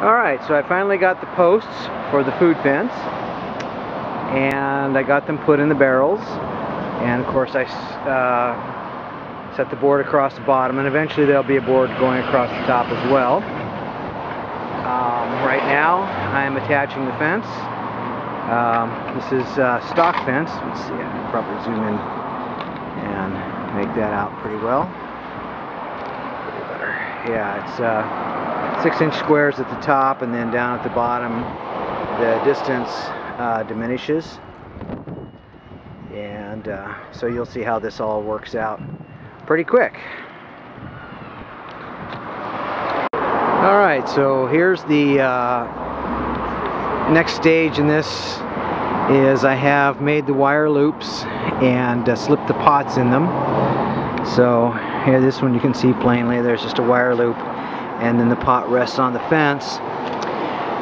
Alright, so I finally got the posts for the food fence and I got them put in the barrels and of course I uh, set the board across the bottom and eventually there'll be a board going across the top as well. Um, right now I am attaching the fence. Um, this is uh, stock fence. Let's see, I can probably zoom in and make that out pretty well. Pretty better. Yeah, it's uh, six inch squares at the top and then down at the bottom the distance uh, diminishes. And uh, so you'll see how this all works out pretty quick. Alright so here's the uh, next stage in this is I have made the wire loops and uh, slipped the pots in them. So here this one you can see plainly. There's just a wire loop and then the pot rests on the fence.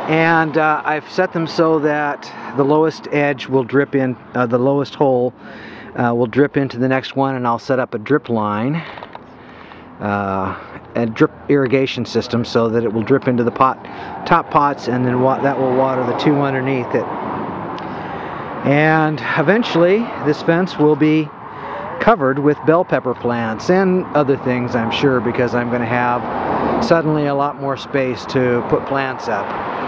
And uh, I've set them so that the lowest edge will drip in uh, the lowest hole uh, will drip into the next one and I'll set up a drip line uh, a drip irrigation system so that it will drip into the pot top pots and then that will water the two underneath it. And eventually this fence will be covered with bell pepper plants and other things I'm sure because I'm going to have suddenly a lot more space to put plants up.